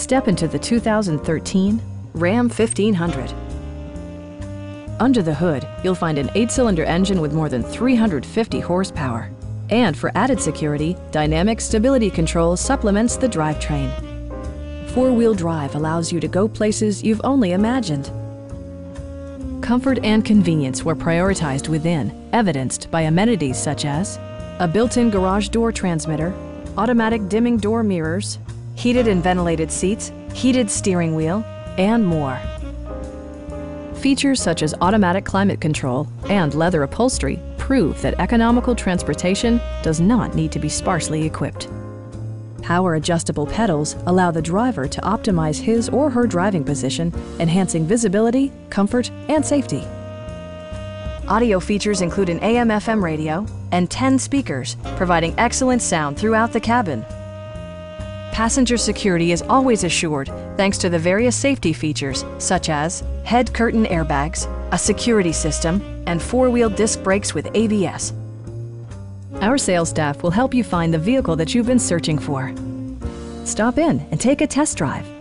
Step into the 2013 Ram 1500. Under the hood, you'll find an eight-cylinder engine with more than 350 horsepower. And for added security, Dynamic Stability Control supplements the drivetrain. Four-wheel drive allows you to go places you've only imagined. Comfort and convenience were prioritized within, evidenced by amenities such as a built-in garage door transmitter, automatic dimming door mirrors, heated and ventilated seats, heated steering wheel, and more. Features such as automatic climate control and leather upholstery prove that economical transportation does not need to be sparsely equipped. Power adjustable pedals allow the driver to optimize his or her driving position, enhancing visibility, comfort, and safety. Audio features include an AM FM radio and 10 speakers, providing excellent sound throughout the cabin. Passenger security is always assured thanks to the various safety features such as head curtain airbags, a security system, and four-wheel disc brakes with ABS. Our sales staff will help you find the vehicle that you've been searching for. Stop in and take a test drive.